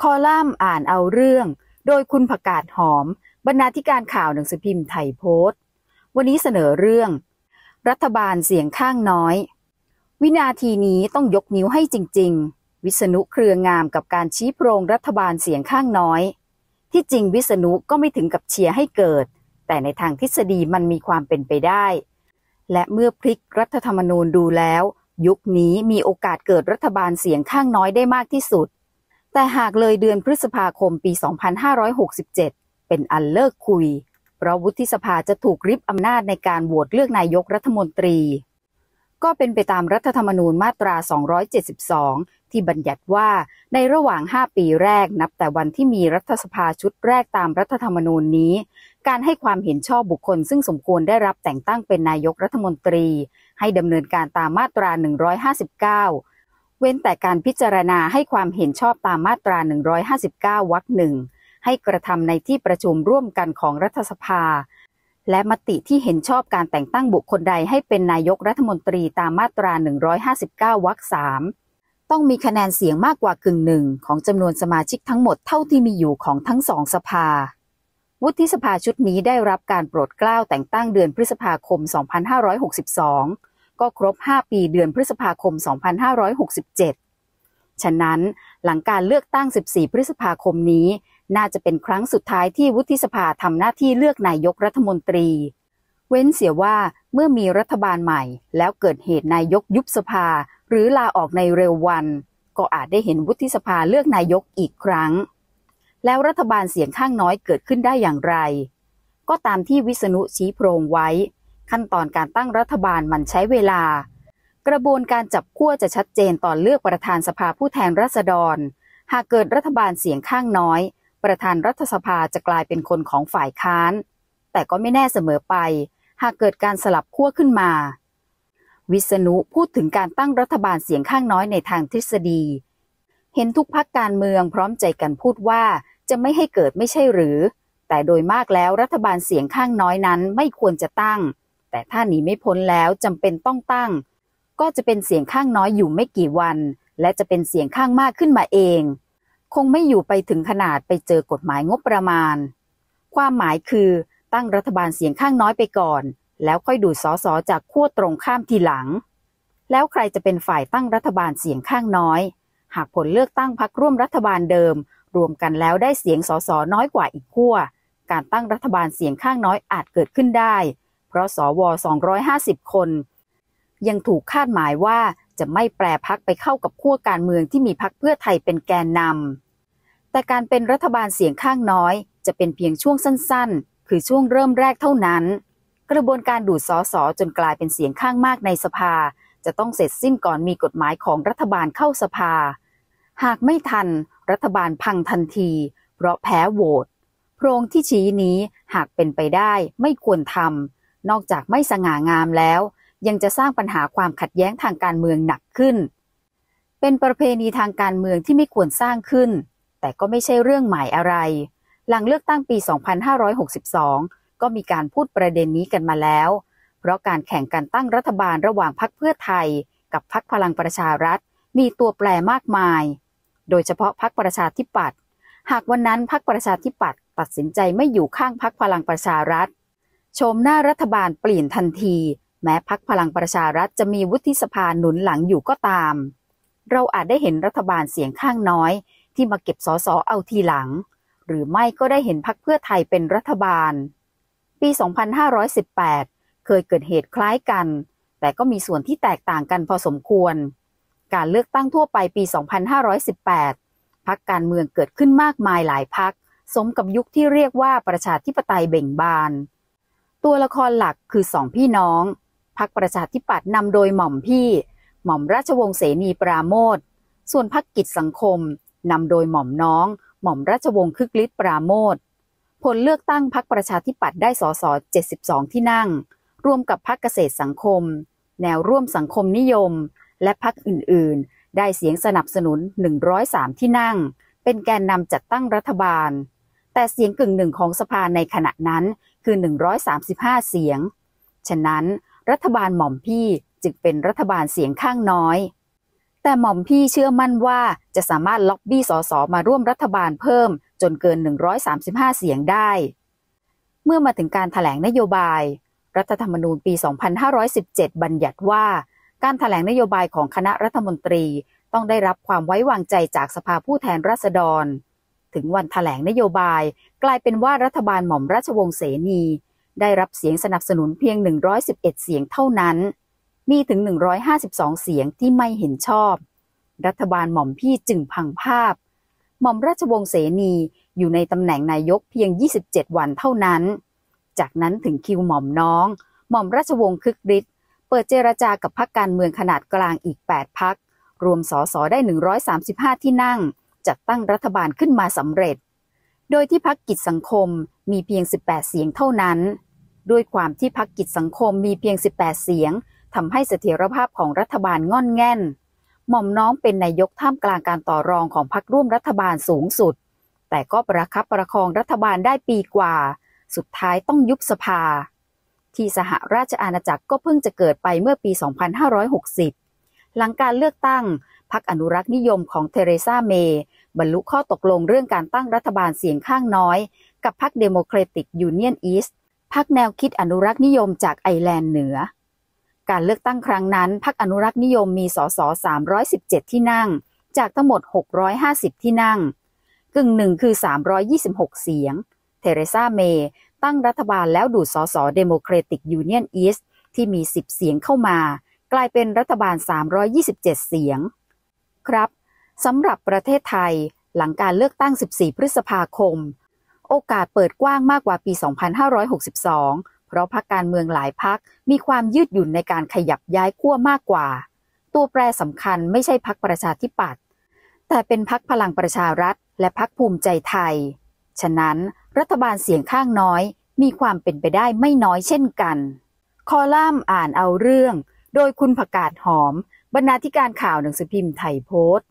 คอลัมน์อ่านเอาเรื่อง โดยคุณผักกาดหอม บรรณาธิการข่าวหนังสือพิมพ์ไทยโพสต์ วันนี้เสนอเรื่อง รัฐบาลเสียงข้างน้อย วินาทีนี้ต้องยกนิ้วให้จริง ๆ วิษณุเครืองามกับการชี้โพรงรัฐบาลเสียงข้างน้อย ที่จริงวิษณุก็ไม่ถึงกับเชียร์ให้เกิด แต่ในทางทฤษฎีมันมีความเป็นไปได้ และเมื่อพลิกรัฐธรรมนูญดูแล้ว ยุคนี้มีโอกาสเกิดรัฐบาลเสียงข้างน้อยได้มากที่สุด แต่หากเลยเดือนพฤษภาคมปี 2567 เป็นอันเลิกคุย เพราะวุฒิสภาจะถูกริบอำนาจในการโหวตเลือกนายกรัฐมนตรี ก็เป็นไปตามรัฐธรรมนูญมาตรา 272 ที่บัญญัติว่าในระหว่าง 5 ปีแรกนับแต่วันที่มีรัฐสภาชุดแรกตามรัฐธรรมนูญนี้ การให้ความเห็นชอบบุคคล ซึ่งสมควรได้รับแต่งตั้งเป็นนายกรัฐมนตรี ให้ดำเนินการตามมาตรา 159 เว้นแต่การพิจารณาให้ความเห็นชอบตามมาตรา 159 วรรคหนึ่งให้กระทำในที่ประชุมร่วมกันของรัฐสภา และมติที่เห็นชอบการแต่งตั้งบุคคลใดให้เป็นนายกรัฐมนตรีตามมาตรา 159 วรรคสามต้องมีคะแนนเสียงมากกว่ากึ่งหนึ่งของจำนวนสมาชิกทั้งหมดเท่าที่มีอยู่ของทั้งสองสภา วุฒิสภาชุดนี้ได้รับการโปรดเกล้าแต่งตั้งเดือนพฤษภาคม 2562 ก็ครบ 5 ปีเดือนพฤษภาคม 2567 ฉะนั้นหลังการเลือกตั้ง 14 พฤษภาคมนี้ น่าจะเป็นครั้งสุดท้ายที่วุฒิสภาทำหน้าที่เลือกนายกรัฐมนตรี เว้นเสียว่าเมื่อมีรัฐบาลใหม่ แล้วเกิดเหตุนายกยุบสภา หรือลาออกในเร็ววัน ก็อาจได้เห็นวุฒิสภาเลือกนายกอีกครั้ง แล้วรัฐบาลเสียงข้างน้อยเกิดขึ้นได้อย่างไร ก็ตามที่วิษณุชี้โพรงไว้ ขั้นตอนการตั้งรัฐบาลมันใช้เวลา กระบวนการจับขั้วจะชัดเจนตอนเลือกประธานสภาผู้แทนราษฎร หากเกิดรัฐบาลเสียงข้างน้อย ประธานรัฐสภาจะกลายเป็นคนของฝ่ายค้าน แต่ก็ไม่แน่เสมอไป หากเกิดการสลับขั้วขึ้นมา วิษณุพูดถึงการตั้งรัฐบาลเสียงข้างน้อยในทางทฤษฎี เห็นทุกพักการเมืองพร้อมใจกันพูดว่าจะไม่ให้เกิดไม่ใช่หรือ แต่โดยมากแล้วรัฐบาลเสียงข้างน้อยนั้นไม่ควรจะตั้ง แต่ถ้าหนีไม่พ้นแล้วจำเป็นต้องตั้ง ก็จะเป็นเสียงข้างน้อยอยู่ไม่กี่วัน และจะเป็นเสียงข้างมากขึ้นมาเอง คงไม่อยู่ไปถึงขนาดไปเจอกฎหมายงบประมาณ ความหมายคือตั้งรัฐบาลเสียงข้างน้อยไปก่อน แล้วค่อยดูสอสอจากขั้วตรงข้ามทีหลัง แล้วใครจะเป็นฝ่ายตั้งรัฐบาลเสียงข้างน้อย หากผลเลือกตั้งพักร่วมรัฐบาลเดิม รวมกันแล้วได้เสียงสอสอน้อยกว่าอีกขั้วการตั้งรัฐบาลเสียงข้างน้อยอาจเกิดขึ้นได้ ราะสว 250 คน ยังถูกคาดหมายว่าจะไม่แปรพักไปเข้ากับขั้วการเมืองที่มีพักเพื่อไทยเป็นแกนนำแต่การเป็นรัฐบาลเสียงข้างน้อย จะเป็นเพียงช่วงสั้นๆ คือช่วงเริ่มแรกเท่านั้น กระบวนการดูดสอสอจนกลายเป็นเสียงข้างมากในสภา จะต้องเสร็จสิ้นก่อนมีกฎหมายของรัฐบาลเข้าสภา หากไม่ทัน รัฐบาลพังทันที เพราะแพ้โหวตโพรงที่ชี้นี้หากเป็นไปได้ไม่ควรทำ นอกจากไม่สง่างามแล้ว ยังจะสร้างปัญหาความขัดแย้งทางการเมืองหนักขึ้น เป็นประเพณีทางการเมืองที่ไม่ควรสร้างขึ้น แต่ก็ไม่ใช่เรื่องใหม่อะไร หลังเลือกตั้งปี 2562 ก็มีการพูดประเด็นนี้กันมาแล้ว เพราะการแข่งกันตั้งรัฐบาลระหว่างพรรคเพื่อไทย กับพรรคพลังประชารัฐ มีตัวแปรมากมาย โดยเฉพาะพรรคประชาธิปัตย์หากวันนั้นพรรคประชาธิปัตย์ตัดสินใจไม่อยู่ข้างพรรคพลังประชารัฐ ชมหน้ารัฐบาลเปลี่ยนทันที แม้พักพลังประชารัฐจะมีวุฒิสภาหนุนหลังอยู่ก็ตาม เราอาจได้เห็นรัฐบาลเสียงข้างน้อย ที่มาเก็บสอสอเอาทีหลัง หรือไม่ก็ได้เห็นพักเพื่อไทยเป็นรัฐบาล ปี 2518 เคยเกิดเหตุคล้ายกัน แต่ก็มีส่วนที่แตกต่างกันพอสมควร การเลือกตั้งทั่วไปปี 2518 พักการเมืองเกิดขึ้นมากมายหลายพักสมกับยุคที่เรียกว่าประชาธิปไตยเบ่งบาน ตัวละครหลักคือสองพี่น้องพักประชาธิปัตย์นำโดยหม่อมพี่ หม่อมราชวงศ์เสนีปราโมทส่วนพักกิจสังคมนำโดยหม่อมน้อง หม่อมราชวงศ์คึกฤทธิ์ปราโมทผลเลือกตั้งพักประชาธิปัตย์ได้สส72 ที่นั่งรวมกับพักเกษตรสังคม แนวร่วมสังคมนิยม และพักอื่น ๆ ได้เสียงสนับสนุน 103 ที่นั่ง เป็นแกนนำจัดตั้งรัฐบาล แต่เสียงกึ่งหนึ่งของสภาในขณะนั้น คือ 135 เสียง ฉะนั้นรัฐบาลหม่อมพี่จึงเป็นรัฐบาลเสียงข้างน้อย แต่หม่อมพี่เชื่อมั่นว่าจะสามารถล็อบบี้สสมาร่วมรัฐบาลเพิ่มจนเกิน 135 เสียงได้ เมื่อมาถึงการถแถลงนโยบาย รัฐธรรมนูญปี 2517 บัญญัติว่า การถแถลงนโยบายของคณะรัฐมนตรีต้องได้รับความไว้วางใจจากสภาผู้แทนราษฎร ถึงวันถแถลงนโยบาย กลายเป็นว่ารัฐบาลหม่อมราชวงศ์เสนี ได้รับเสียงสนับสนุนเพียง 111 เสียงเท่านั้น มีถึง 152 เสียงที่ไม่เห็นชอบ รัฐบาลหม่อมพี่จึงพังภาพ หม่อมราชวงศ์เสนีอยู่ในตำแหน่งนายกเพียง 27 วันเท่านั้น จากนั้นถึงคิวหม่อมน้อง หม่อมราชวงศ์คึกฤทธิ์เปิดเจรจากับพรรคการเมืองขนาดกลางอีก 8 พักรวมสอสอได้ 135 ที่นั่ง จัดตั้งรัฐบาลขึ้นมาสำเร็จ โดยที่พักกิจสังคมมีเพียง 18 เสียงเท่านั้น ด้วยความที่พักกิจสังคมมีเพียง 18 เสียงทำให้เสถียรภาพของรัฐบาลง่อนแง่น หม่อมน้องเป็นนายกท่ามกลางการต่อรองของพรรคร่วมรัฐบาลสูงสุด แต่ก็ประคับประคองรัฐบาลได้ปีกว่า สุดท้ายต้องยุบสภา ที่สหราชอาณาจักรก็เพิ่งจะเกิดไปเมื่อปี 2560 หลังการเลือกตั้งพรรคอนุรักษ์นิยมของเทเรซาเมย์ บรรลุข้อตกลงเรื่องการตั้งรัฐบาลเสียงข้างน้อย กับพรรคเดโมแครติกยูเนียนิสต์พรรคแนวคิดอนุรักษ์นิยมจากไอร์แลนด์เหนือ การเลือกตั้งครั้งนั้นพรรคอนุรักษ์นิยมมีสส317 ที่นั่ง จากทั้งหมด 650 ที่นั่ง กึ่งหนึ่งคือ 326 เสียง เทเรซาเมย์ตั้งรัฐบาลแล้วดูดสสเดโมแครติกยูเนียนิสต์ที่มี 10 เสียงเข้ามา กลายเป็นรัฐบาล 327 เสียง ครับ สำหรับประเทศไทย หลังการเลือกตั้ง 14 พฤษภาคม โอกาสเปิดกว้างมากกว่าปี 2562 เพราะพรรคการเมืองหลายพรรคมีความยืดหยุ่นในการขยับย้ายขั้วมากกว่า ตัวแปรสำคัญไม่ใช่พรรคประชาธิปัตย์แต่เป็นพรรคพลังประชารัฐ และพรรคภูมิใจไทย ฉะนั้นรัฐบาลเสียงข้างน้อย มีความเป็นไปได้ไม่น้อยเช่นกัน คอลัมน์อ่านเอาเรื่อง โดยคุณประกาศหอม บรรณาธิการข่าวหนังสือพิมพ์ไทยโพสต์